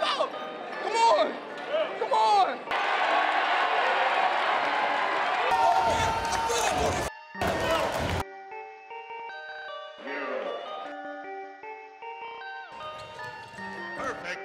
Come! Come on! Come on! Perfect.